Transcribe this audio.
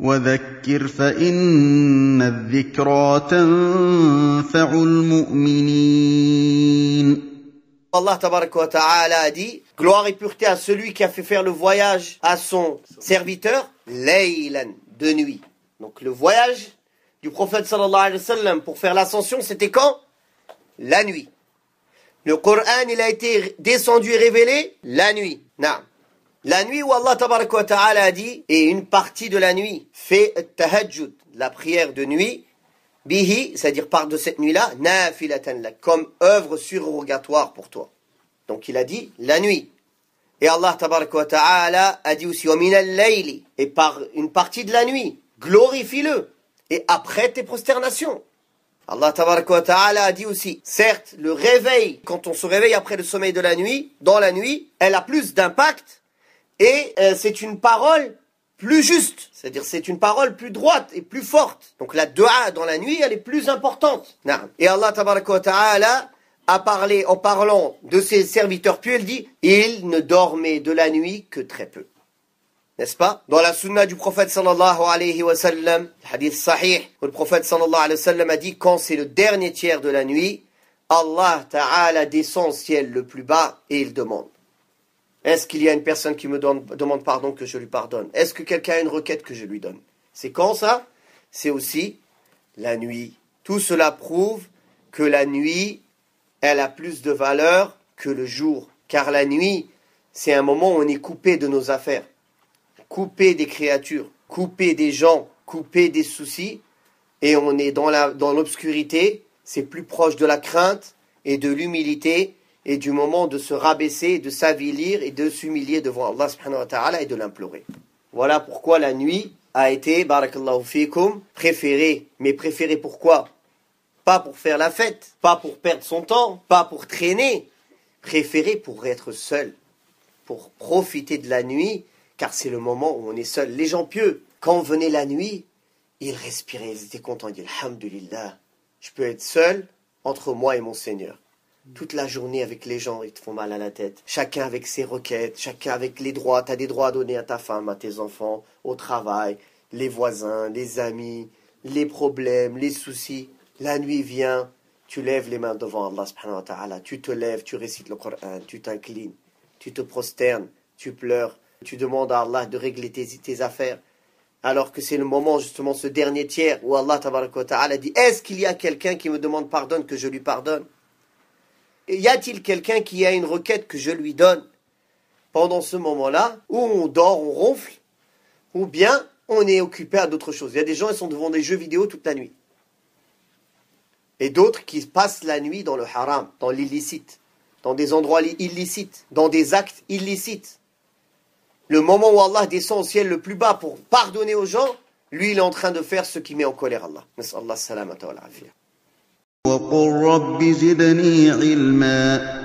وذكر فإن الذكرى تنفع المؤمنين Allah tabaraka wa ta'ala a dit Gloire et pureté à celui qui a fait faire le voyage à son serviteur, Laylan, de nuit. Donc le voyage du prophète sallallahu alayhi wa sallam pour faire l'ascension, c'était quand La nuit. Le Coran, il a été descendu et révélé la nuit. Non. La nuit où Allah ta'ala a dit, et une partie de la nuit, fait tahajjud, la prière de nuit, bihi, c'est-à-dire part de cette nuit-là, nafilatan lak, comme œuvre surrogatoire pour toi. Donc il a dit la nuit. Et Allah ta'ala a dit aussi, et par une partie de la nuit, glorifie-le, et après tes prosternations. Allah ta'ala a dit aussi, certes, le réveil, quand on se réveille après le sommeil de la nuit, dans la nuit, elle a plus d'impact, et euh, c'est une parole plus juste, c'est-à-dire c'est une parole plus droite et plus forte. Donc la dua dans la nuit, elle est plus importante. Et Allah ta'ala a parlé, en parlant de ses serviteurs pieux, il dit, ils ne dormaient de la nuit que très peu. N'est-ce pas? Dans la sunna du prophète sallallahu alayhi wa sallam, hadith sahih, où le prophète sallallahu alayhi wa sallam a dit, quand c'est le dernier tiers de la nuit, Allah ta'ala descend au ciel le plus bas et il demande. Est-ce qu'il y a une personne qui me demande pardon que je lui pardonne? Est-ce que quelqu'un a une requête que je lui donne? C'est quand ça? C'est aussi la nuit. Tout cela prouve que la nuit, elle a plus de valeur que le jour. Car la nuit, c'est un moment où on est coupé de nos affaires, coupé des créatures, coupé des gens, coupé des soucis, et on est dans l'obscurité, c'est plus proche de la crainte et de l'humilité et du moment de se rabaisser, de s'avilir et de s'humilier devant Allah subhanahu wa ta'ala et de l'implorer. Voilà pourquoi la nuit a été, barakallahu fikum, préférée. Mais préférée pourquoi Pas pour faire la fête, pas pour perdre son temps, pas pour traîner. Préférée pour être seul, pour profiter de la nuit, car c'est le moment où on est seul. Les gens pieux, quand venait la nuit, ils respiraient, ils étaient contents, ils disaient Alhamdulillah, je peux être seul entre moi et mon Seigneur toute la journée avec les gens, ils te font mal à la tête. Chacun avec ses requêtes, chacun avec les droits. Tu as des droits à donner à ta femme, à tes enfants, au travail, les voisins, les amis, les problèmes, les soucis. La nuit vient, tu lèves les mains devant Allah subhanahu wa ta'ala, tu te lèves, tu récites le Coran, tu t'inclines, tu te prosternes, tu pleures, tu demandes à Allah de régler tes, affaires. Alors que c'est le moment, justement, ce dernier tiers où Allah ta'ala dit Est-ce qu'il y a quelqu'un qui me demande pardon que je lui pardonne? Y a-t-il quelqu'un qui a une requête que je lui donne pendant ce moment-là, où on dort, on ronfle, ou bien on est occupé à d'autres choses? Il y a des gens qui sont devant des jeux vidéo toute la nuit. Et d'autres qui passent la nuit dans le haram, dans l'illicite, dans des endroits illicites, dans des actes illicites. Le moment où Allah descend au ciel le plus bas pour pardonner aux gens, lui, il est en train de faire ce qui met en colère. Allah وقل رب زدني علما.